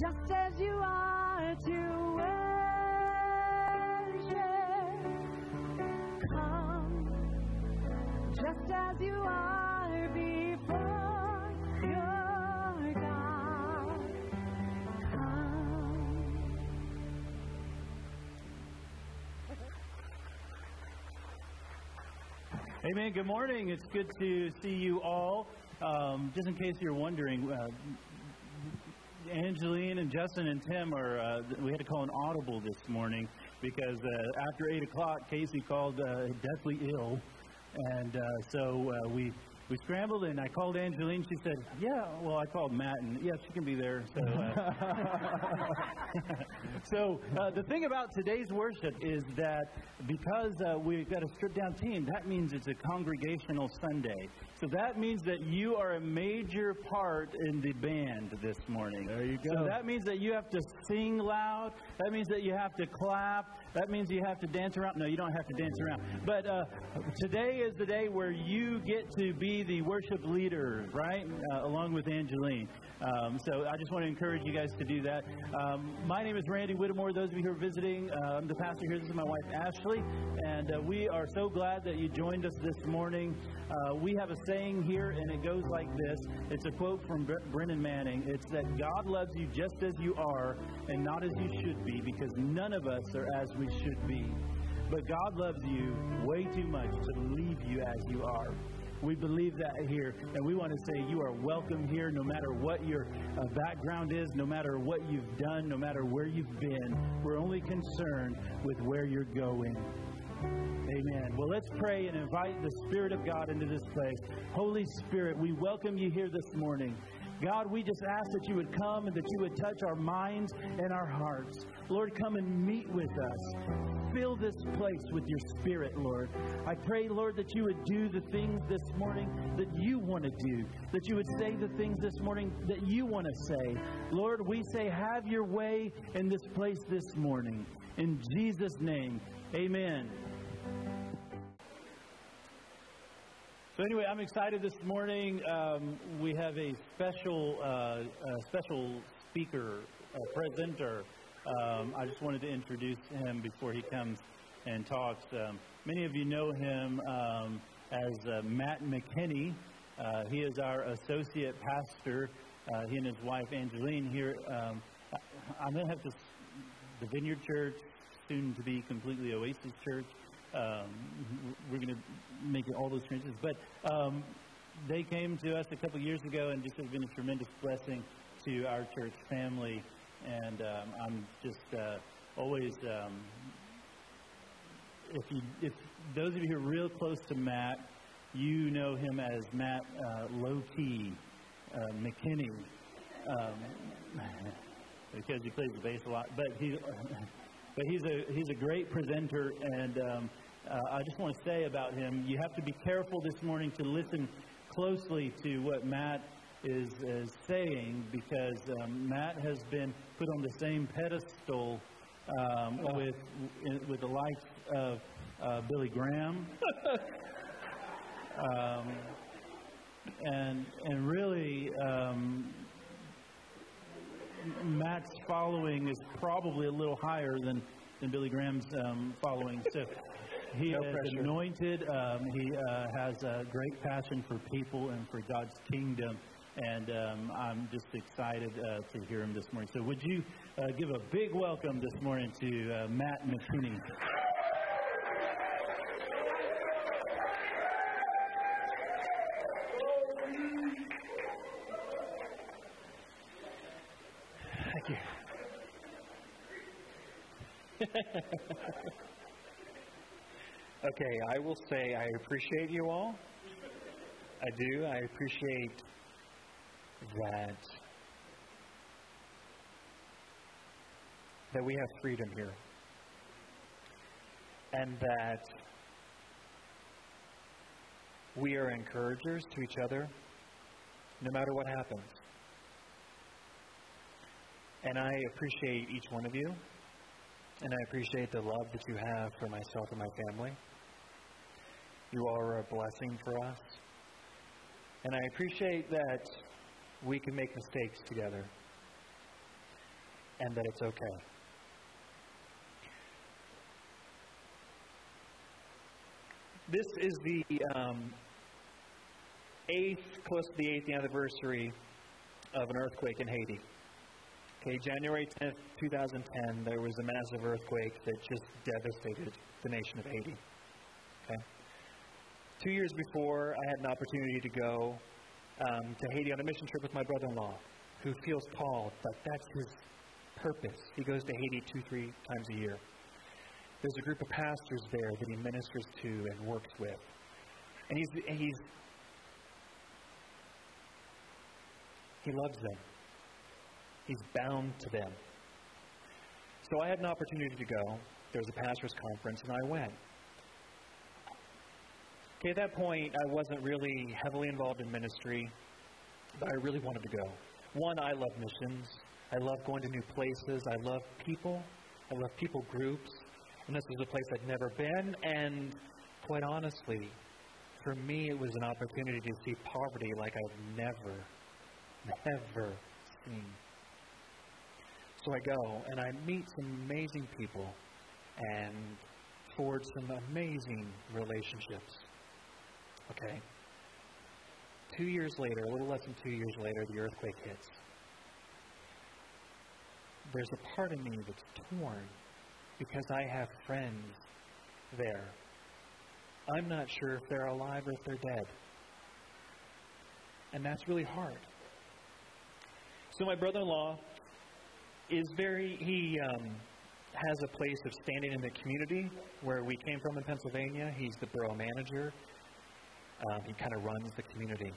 just as you are to worship. Come, just as you are before your God. Come. Amen. Good morning. It's good to see you all. Um, just in case you're wondering, uh, Angeline and Justin and Tim are. Uh, we had to call an audible this morning because uh, after eight o'clock, Casey called uh, deathly ill, and uh, so uh, we we scrambled and I called Angeline. She said, "Yeah." Well, I called Matt, and yeah, she can be there. So, uh, so uh, the thing about today's worship is that because uh, we've got a stripped down team, that means it's a congregational Sunday. So that means that you are a major part in the band this morning. There you go. So that means that you have to sing loud. That means that you have to clap. That means you have to dance around. No, you don't have to dance around. But uh, today is the day where you get to be the worship leader, right? Uh, along with Angeline. Um, so I just want to encourage you guys to do that. Um, my name is Randy Whittemore. Those of you who are visiting, uh, I'm the pastor here. This is my wife, Ashley. And uh, we are so glad that you joined us this morning. Uh, we have a saying here, and it goes like this it's a quote from Bre- Brennan Manning. It's that God loves you just as you are and not as you should be, because none of us are as we should be. But God loves you way too much to leave you as you are. We believe that here, and we want to say you are welcome here no matter what your uh, background is, no matter what you've done, no matter where you've been. We're only concerned with where you're going. Amen. Well, let's pray and invite the Spirit of God into this place. Holy Spirit, we welcome you here this morning. God, we just ask that you would come and that you would touch our minds and our hearts. Lord, come and meet with us. Fill this place with your spirit, Lord. I pray, Lord, that you would do the things this morning that you want to do, that you would say the things this morning that you want to say. Lord, we say, have your way in this place this morning. In Jesus' name, amen. So anyway, I'm excited this morning. Um, we have a special, uh, a special speaker, a presenter. Um, I just wanted to introduce him before he comes and talks. Um, many of you know him um, as uh, Matt McKinney. Uh, he is our associate pastor. Uh, he and his wife Angeline here. Um, I'm going to have to. The Vineyard Church, soon to be completely Oasis Church. Um, we're going to make all those changes. But um, they came to us a couple years ago and just have been a tremendous blessing to our church family. And um, I'm just uh, always, um, if you, if those of you who are real close to Matt, you know him as Matt uh, Low Key uh, McKinney. Um, because he plays the bass a lot, but he, but he's a he's a great presenter, and um, uh, I just want to say about him, you have to be careful this morning to listen closely to what Matt is, is saying because um, Matt has been put on the same pedestal um, with with the likes of uh, Billy Graham. um, and and really, um, Matt's following is probably a little higher than, than Billy Graham's um, following. So he No is pressure. anointed. Um, he uh, has a great passion for people and for God's kingdom. And um, I'm just excited uh, to hear him this morning. So, would you uh, give a big welcome this morning to uh, Matt McKinney? Thank you. Okay, I will say I appreciate you all. I do. I appreciate that that we have freedom here. And that we are encouragers to each other no matter what happens. And I appreciate each one of you. And I appreciate the love that you have for myself and my family. You are a blessing for us. And I appreciate that we can make mistakes together. and that it's okay. This is the um, eighth, close to the eighth anniversary of an earthquake in Haiti. Okay, January 10th, 2010, there was a massive earthquake that just devastated the nation of Haiti. Okay? Two years before, I had an opportunity to go um, to Haiti on a mission trip with my brother in law, who feels called, but that's his purpose. He goes to Haiti two, three times a year. There's a group of pastors there that he ministers to and works with. And he's, he's he loves them. He's bound to them. So I had an opportunity to go. There was a pastor's conference, and I went. Okay, at that point, I wasn't really heavily involved in ministry, but I really wanted to go. One, I love missions. I love going to new places. I love people. I love people groups. And this was a place I'd never been. And quite honestly, for me, it was an opportunity to see poverty like I've never, never seen. So I go and I meet some amazing people and forge some amazing relationships. Okay? Two years later, a little less than two years later, the earthquake hits. There's a part of me that's torn because I have friends there. I'm not sure if they're alive or if they're dead. And that's really hard. So my brother-in-law is very, he um, has a place of standing in the community where we came from in Pennsylvania. He's the borough manager. Um, he kind of runs the community.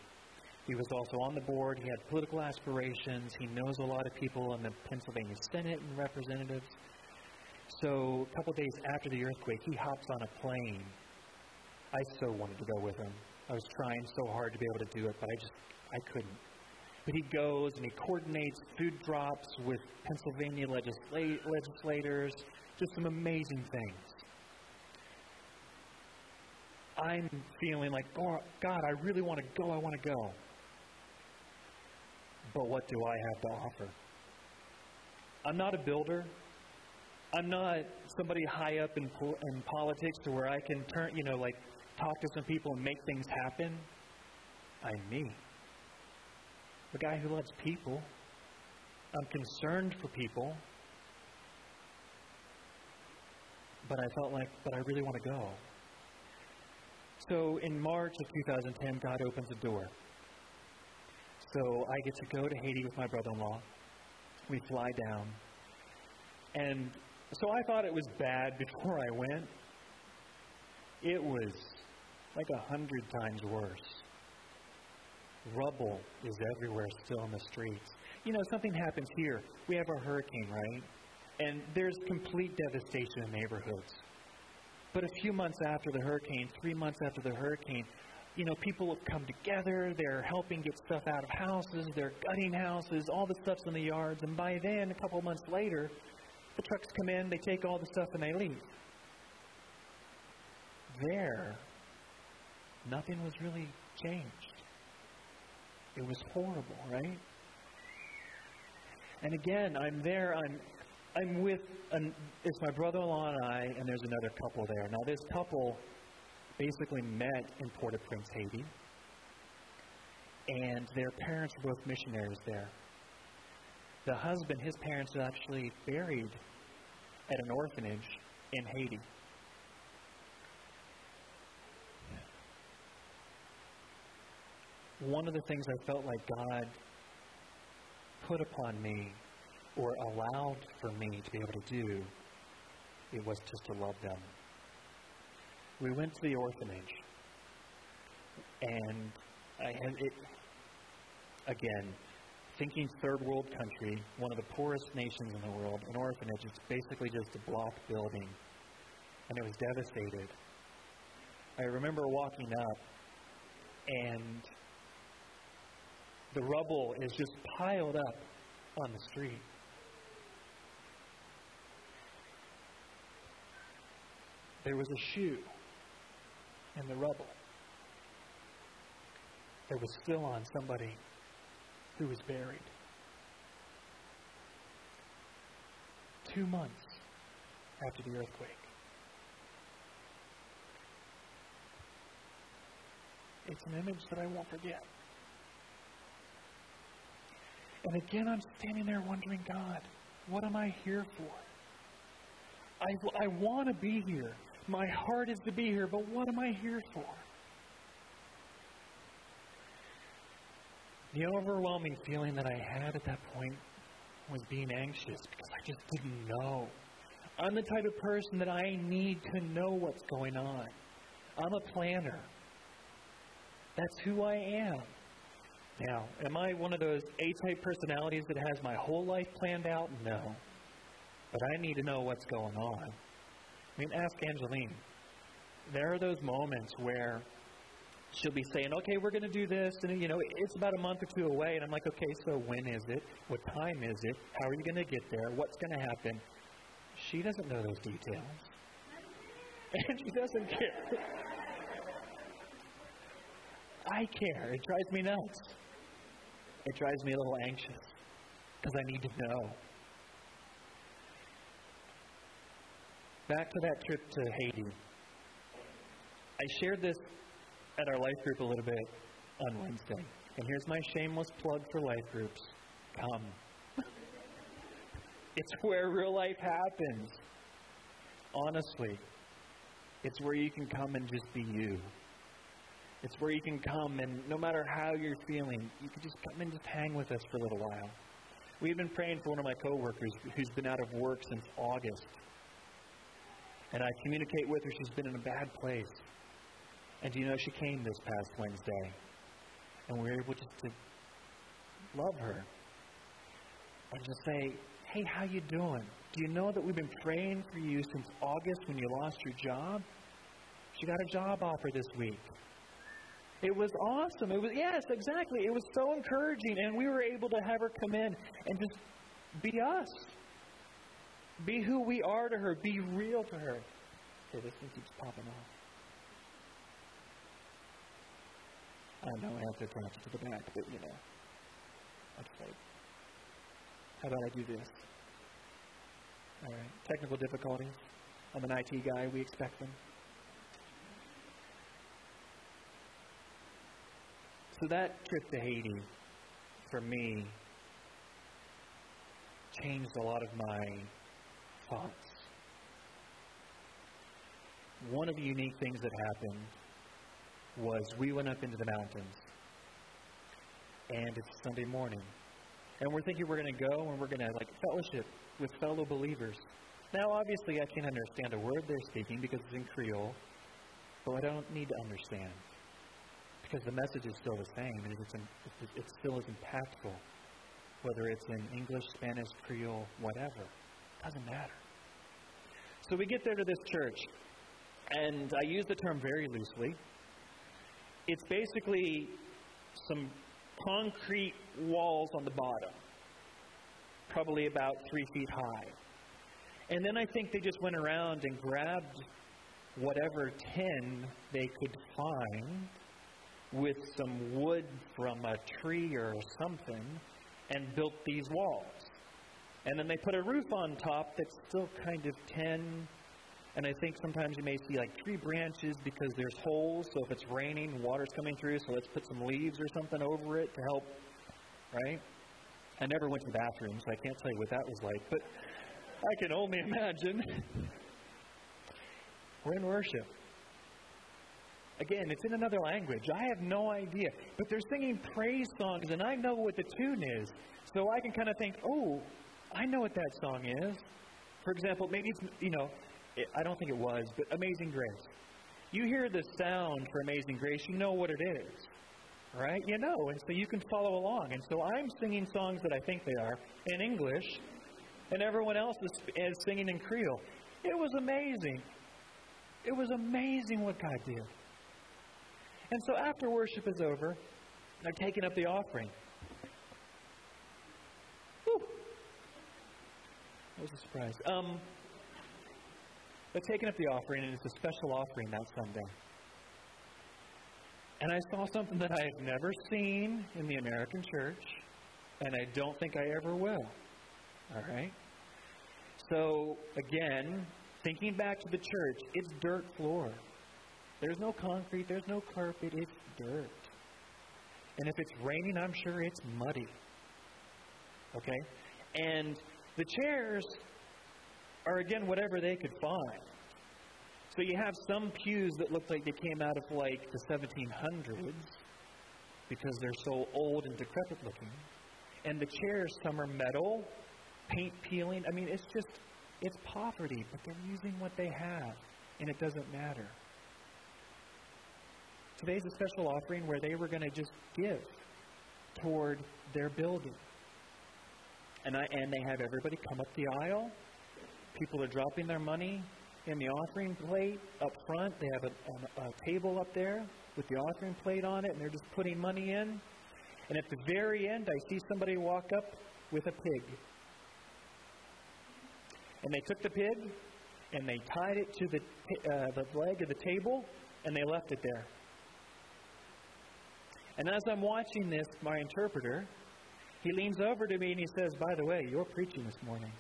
He was also on the board. He had political aspirations. He knows a lot of people in the Pennsylvania Senate and representatives. So a couple days after the earthquake, he hops on a plane. I so wanted to go with him. I was trying so hard to be able to do it, but I just I couldn't. But he goes and he coordinates food drops with Pennsylvania legisla- legislators, just some amazing things. I'm feeling like, oh, God, I really want to go. I want to go. But what do I have to offer? I'm not a builder. I'm not somebody high up in, po- in politics to where I can turn, you know, like talk to some people and make things happen. I'm me. The guy who loves people. I'm concerned for people. But I felt like, but I really want to go. So in March of 2010, God opens a door. So I get to go to Haiti with my brother in law. We fly down. And so I thought it was bad before I went. It was like a hundred times worse. Rubble is everywhere still in the streets. You know, something happens here. We have a hurricane, right? And there's complete devastation in neighborhoods. But a few months after the hurricane, three months after the hurricane, you know, people have come together. They're helping get stuff out of houses. They're gutting houses. All the stuff's in the yards. And by then, a couple months later, the trucks come in, they take all the stuff, and they leave. There, nothing was really changed. It was horrible, right? And again, I'm there. I'm I'm with an, it's my brother-in-law and I, and there's another couple there. Now, this couple basically met in Port-au-Prince, Haiti, and their parents were both missionaries there. The husband, his parents, are actually buried at an orphanage in Haiti. One of the things I felt like God put upon me or allowed for me to be able to do, it was just to love them. We went to the orphanage, and I had it again. Thinking third world country, one of the poorest nations in the world, an orphanage it's basically just a block building, and it was devastated. I remember walking up, and the rubble is just piled up on the street. There was a shoe in the rubble that was still on somebody who was buried. two months after the earthquake. It's an image that I won't forget. And again, I'm standing there wondering, God, what am I here for? I, I want to be here. My heart is to be here, but what am I here for? The overwhelming feeling that I had at that point was being anxious because I just didn't know. I'm the type of person that I need to know what's going on. I'm a planner. That's who I am. Now, am I one of those A type personalities that has my whole life planned out? No. But I need to know what's going on. I mean, ask Angeline. There are those moments where she'll be saying, okay, we're going to do this, and, you know, it's about a month or two away, and I'm like, okay, so when is it? What time is it? How are you going to get there? What's going to happen? She doesn't know those details. And she doesn't care. I care. It drives me nuts. It drives me a little anxious because I need to know. Back to that trip to Haiti. I shared this at our life group a little bit on Wednesday. And here's my shameless plug for life groups come. it's where real life happens. Honestly, it's where you can come and just be you. It's where you can come and no matter how you're feeling, you can just come and just hang with us for a little while. We've been praying for one of my coworkers who's been out of work since August. And I communicate with her. She's been in a bad place. And do you know she came this past Wednesday? And we were able just to love her and just say, "Hey, how you doing? Do you know that we've been praying for you since August when you lost your job? She got a job offer this week. It was awesome. It was yes, exactly. It was so encouraging, and we were able to have her come in and just be us, be who we are to her, be real to her. Okay, this thing keeps popping off. I know I have to attach it to the back, but you know, I'm like, how about I do this? All right, technical difficulties. I'm an IT guy. We expect them. So that trip to Haiti, for me, changed a lot of my thoughts. One of the unique things that happened was we went up into the mountains, and it's Sunday morning, and we're thinking we're going to go and we're going to like fellowship with fellow believers. Now, obviously, I can't understand a word they're speaking because it's in Creole, but I don't need to understand because the message is still the same. It, it's, it still is impactful, whether it's in English, Spanish, Creole, whatever. Doesn't matter. So we get there to this church, and I use the term very loosely. It's basically some concrete walls on the bottom, probably about three feet high. And then I think they just went around and grabbed whatever tin they could find with some wood from a tree or something and built these walls. And then they put a roof on top that's still kind of tin. And I think sometimes you may see like tree branches because there's holes. So if it's raining, water's coming through. So let's put some leaves or something over it to help, right? I never went to the bathroom, so I can't tell you what that was like. But I can only imagine. We're in worship. Again, it's in another language. I have no idea. But they're singing praise songs, and I know what the tune is. So I can kind of think, oh, I know what that song is. For example, maybe it's, you know, it, I don't think it was, but Amazing Grace. You hear the sound for Amazing Grace, you know what it is. Right? You know, and so you can follow along. And so I'm singing songs that I think they are in English, and everyone else is, is singing in Creole. It was amazing. It was amazing what God did. And so after worship is over, they're taking up the offering. Whew. That was a surprise. Um, they're taking up the offering, and it's a special offering that Sunday. And I saw something that I've never seen in the American church, and I don't think I ever will. All right? So, again, thinking back to the church, it's dirt floor. There's no concrete, there's no carpet, it's dirt. And if it's raining, I'm sure it's muddy. Okay? And the chairs are, again, whatever they could find. So you have some pews that look like they came out of like the 1700s because they're so old and decrepit looking. And the chairs, some are metal, paint peeling. I mean, it's just, it's poverty, but they're using what they have, and it doesn't matter. Today's a special offering where they were going to just give toward their building. And, I, and they have everybody come up the aisle. People are dropping their money in the offering plate up front. They have a, a, a table up there with the offering plate on it, and they're just putting money in. And at the very end, I see somebody walk up with a pig. And they took the pig and they tied it to the, uh, the leg of the table and they left it there. And as I'm watching this, my interpreter, he leans over to me and he says, By the way, you're preaching this morning.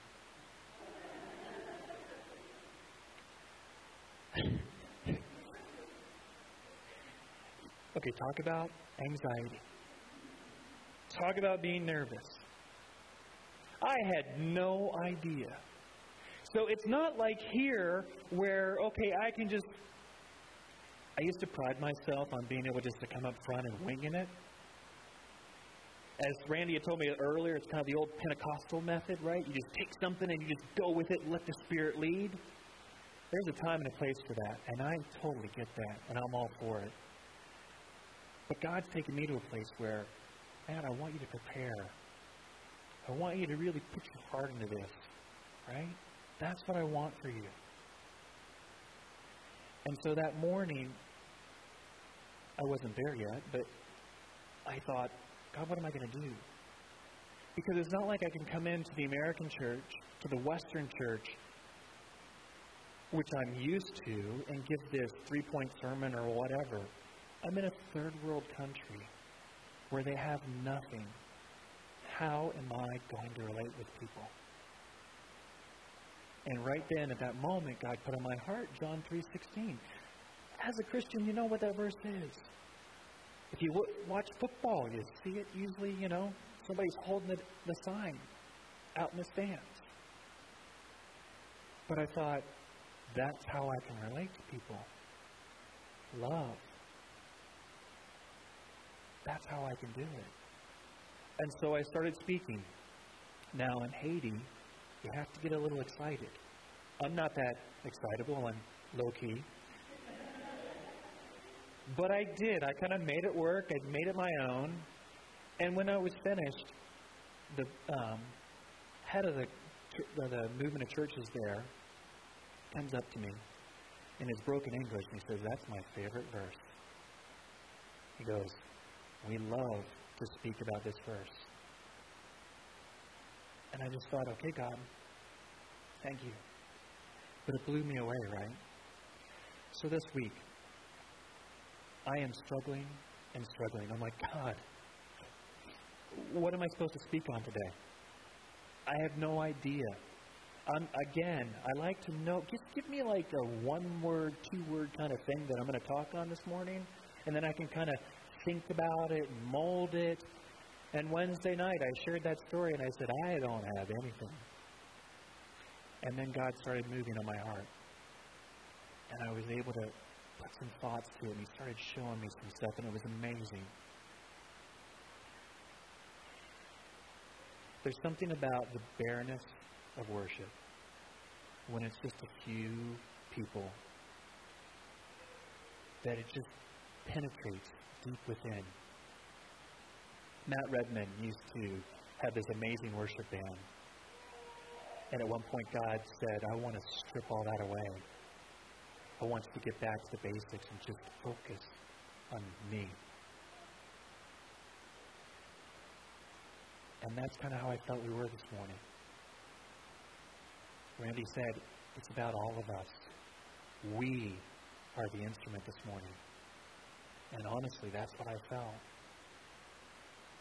okay, talk about anxiety. Talk about being nervous. I had no idea. So it's not like here where, okay, I can just. I used to pride myself on being able just to come up front and winging it. As Randy had told me earlier, it's kind of the old Pentecostal method, right? You just take something and you just go with it and let the Spirit lead. There's a time and a place for that, and I totally get that, and I'm all for it. But God's taken me to a place where, man, I want you to prepare. I want you to really put your heart into this, right? That's what I want for you. And so that morning, I wasn't there yet, but I thought, God, what am I going to do? Because it's not like I can come into the American church, to the Western church, which I'm used to, and give this three point sermon or whatever. I'm in a third world country where they have nothing. How am I going to relate with people? And right then, at that moment, God put on my heart John 3.16. As a Christian, you know what that verse is. You watch football, you see it usually, you know, somebody's holding the, the sign out in the stands. But I thought, that's how I can relate to people. Love. That's how I can do it. And so I started speaking. Now in Haiti, you have to get a little excited. I'm not that excitable, I'm low key. But I did. I kind of made it work, I made it my own. And when I was finished, the um, head of the, the movement of churches there comes up to me in his broken English and he says, That's my favorite verse. He goes, We love to speak about this verse. And I just thought, okay, God, thank you. But it blew me away, right? So this week, I am struggling and struggling. I'm like, God, what am I supposed to speak on today? I have no idea. Um, again, I like to know, just give me like a one word, two word kind of thing that I'm going to talk on this morning, and then I can kind of think about it and mold it. And Wednesday night, I shared that story and I said, I don't have anything. And then God started moving on my heart. And I was able to put some thoughts to it, and He started showing me some stuff, and it was amazing. There's something about the bareness of worship when it's just a few people that it just penetrates deep within. Matt Redman used to have this amazing worship band. And at one point, God said, I want to strip all that away. I want you to get back to the basics and just focus on me. And that's kind of how I felt we were this morning. Randy said, it's about all of us. We are the instrument this morning. And honestly, that's what I felt.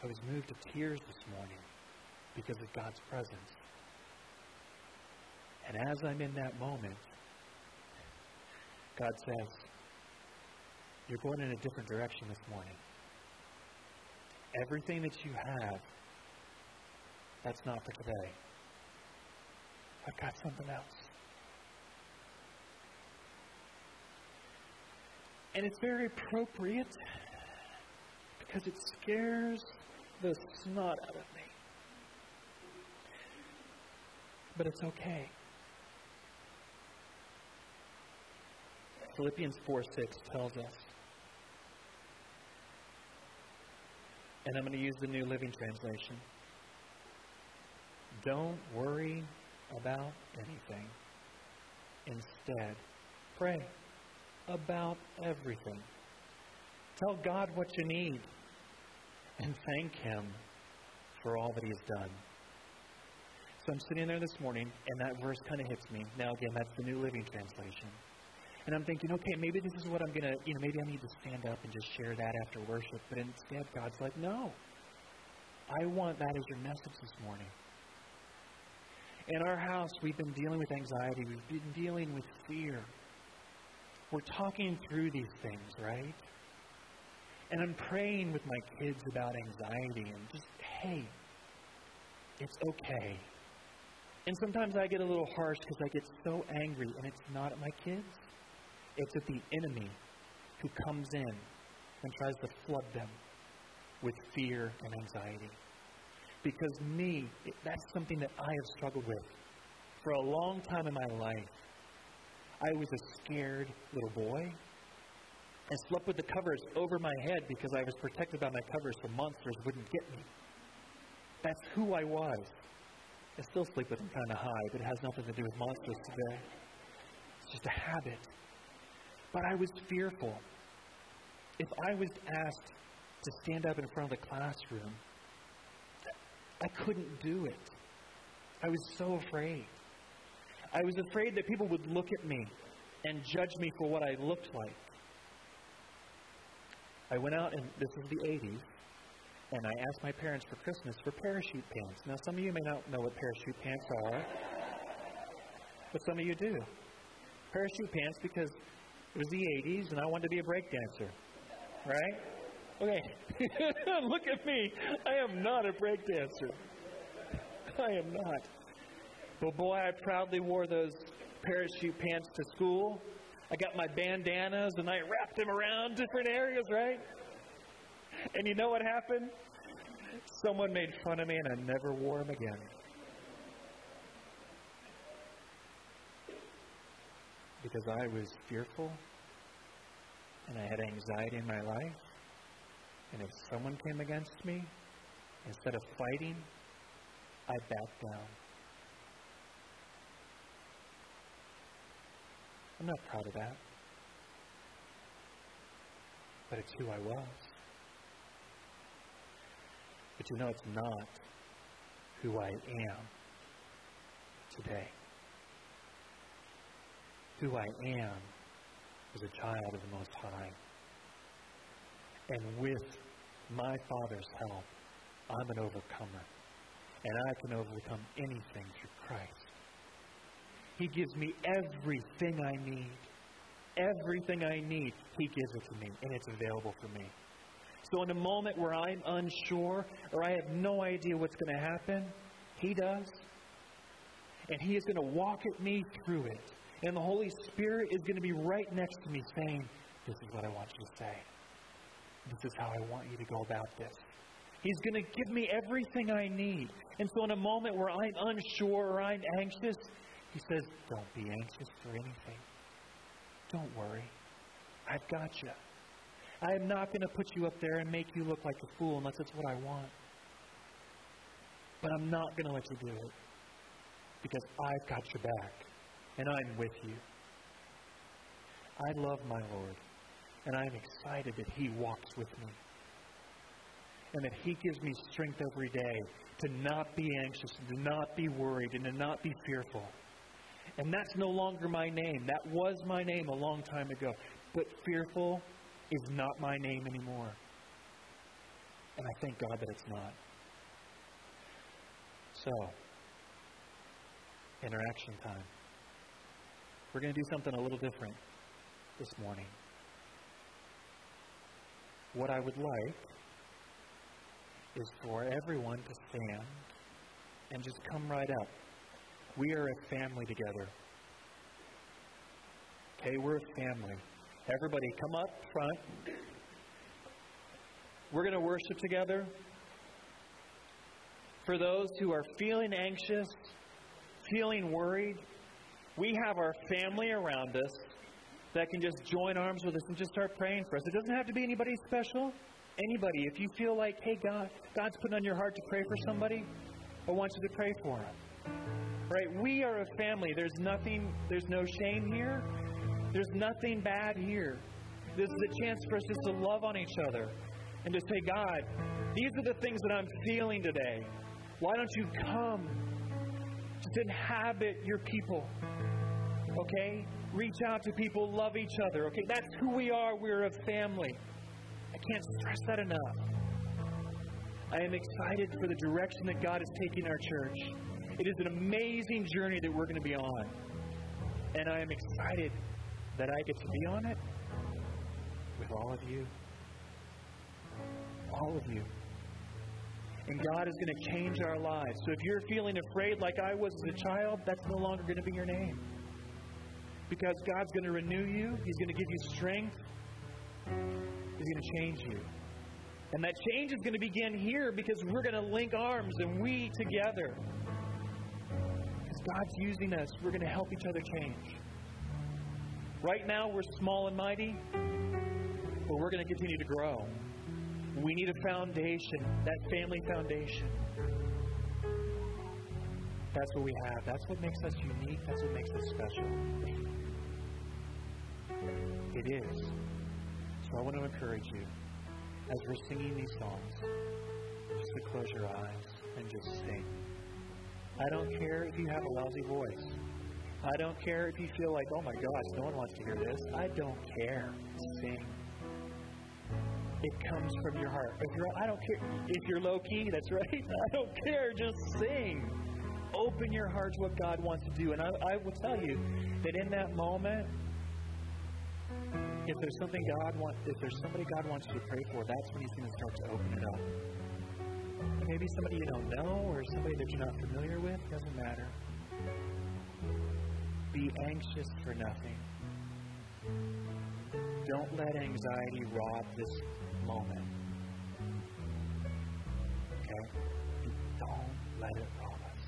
I was moved to tears this morning because of God's presence. And as I'm in that moment, God says, You're going in a different direction this morning. Everything that you have, that's not for today. I've got something else. And it's very appropriate because it scares the snot out of me. But it's okay. Philippians 4 6 tells us, and I'm going to use the New Living Translation. Don't worry about anything. Instead, pray about everything. Tell God what you need and thank Him for all that He has done. So I'm sitting there this morning, and that verse kind of hits me. Now, again, that's the New Living Translation. And I'm thinking, okay, maybe this is what I'm going to, you know, maybe I need to stand up and just share that after worship. But instead, God's like, no. I want that as your message this morning. In our house, we've been dealing with anxiety, we've been dealing with fear. We're talking through these things, right? And I'm praying with my kids about anxiety and just, hey, it's okay. And sometimes I get a little harsh because I get so angry, and it's not at my kids, it's at the enemy who comes in and tries to flood them with fear and anxiety. Because me, it, that's something that I have struggled with for a long time in my life. I was a scared little boy. I slept with the covers over my head because I was protected by my covers so monsters wouldn't get me. That's who I was. I still sleep with them kind of high, but it has nothing to do with monsters today. It's just a habit. But I was fearful. If I was asked to stand up in front of the classroom, I couldn't do it. I was so afraid. I was afraid that people would look at me and judge me for what I looked like. I went out, and this is the 80s, and I asked my parents for Christmas for parachute pants. Now, some of you may not know what parachute pants are, but some of you do. Parachute pants because it was the 80s, and I wanted to be a breakdancer, right? Okay, look at me. I am not a breakdancer. I am not. But boy, I proudly wore those parachute pants to school. I got my bandanas and I wrapped them around different areas, right? And you know what happened? Someone made fun of me and I never wore them again. Because I was fearful and I had anxiety in my life. And if someone came against me, instead of fighting, I backed down. I'm not proud of that. But it's who I was. But you know, it's not who I am today. Who I am is a child of the Most High. And with my Father's help, I'm an overcomer. And I can overcome anything through Christ. He gives me everything I need. Everything I need, He gives it to me, and it's available for me. So, in a moment where I'm unsure or I have no idea what's going to happen, He does. And He is going to walk at me through it. And the Holy Spirit is going to be right next to me saying, This is what I want you to say. This is how I want you to go about this. He's going to give me everything I need. And so, in a moment where I'm unsure or I'm anxious, He says, Don't be anxious for anything. Don't worry. I've got you. I am not going to put you up there and make you look like a fool unless it's what I want. But I'm not going to let you do it because I've got your back and I'm with you. I love my Lord and I'm excited that He walks with me and that He gives me strength every day to not be anxious, to not be worried, and to not be fearful. And that's no longer my name. That was my name a long time ago. But fearful is not my name anymore. And I thank God that it's not. So, interaction time. We're going to do something a little different this morning. What I would like is for everyone to stand and just come right up. We are a family together. Okay, we're a family. Everybody, come up front. We're going to worship together. For those who are feeling anxious, feeling worried, we have our family around us that can just join arms with us and just start praying for us. It doesn't have to be anybody special. Anybody. If you feel like, hey, God, God's putting on your heart to pray for somebody, I want you to pray for them. Right? We are a family. There's nothing, there's no shame here. There's nothing bad here. This is a chance for us just to love on each other and to say, God, these are the things that I'm feeling today. Why don't you come? Inhabit your people. Okay? Reach out to people, love each other. Okay? That's who we are. We're a family. I can't stress that enough. I am excited for the direction that God is taking our church. It is an amazing journey that we're going to be on. And I am excited that I get to be on it with all of you. All of you. And God is going to change our lives. So if you're feeling afraid like I was as a child, that's no longer going to be your name. Because God's going to renew you, He's going to give you strength, He's going to change you. And that change is going to begin here because we're going to link arms and we together. Because God's using us, we're going to help each other change. Right now, we're small and mighty, but we're going to continue to grow. We need a foundation, that family foundation. That's what we have. That's what makes us unique. That's what makes us special. It is. So I want to encourage you, as we're singing these songs, just to close your eyes and just sing. I don't care if you have a lousy voice. I don't care if you feel like, oh my gosh, no one wants to hear this. I don't care. Sing. It comes from your heart. If you're, I don't care if you're low key. That's right. I don't care. Just sing. Open your heart to what God wants to do. And I, I will tell you that in that moment, if there's something God wants, if there's somebody God wants you to pray for, that's when He's going to start to open it up. Maybe somebody you don't know or somebody that you're not familiar with. Doesn't matter. Be anxious for nothing. Don't let anxiety rob this moment. Okay? Don't let it rob us.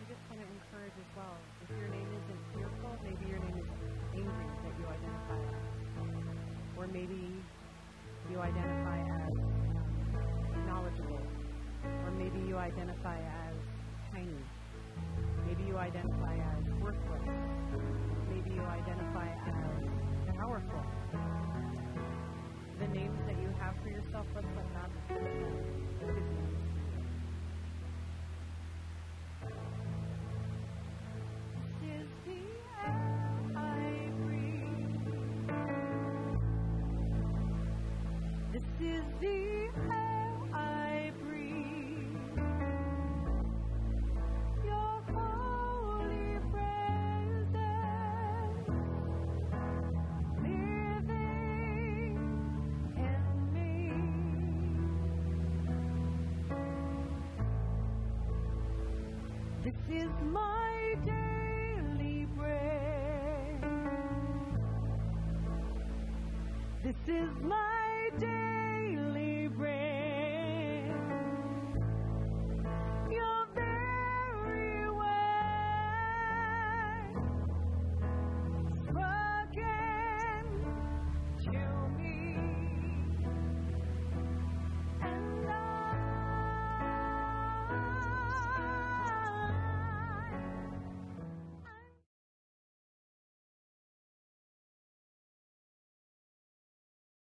I just want to encourage as well. If your name isn't fearful, maybe your name is angry that you identify as. Or maybe you identify as knowledgeable. Or maybe you identify as tiny. Identify as worthless. Maybe you identify as powerful. The names that you have for yourself, let's let is my daily bread. This is my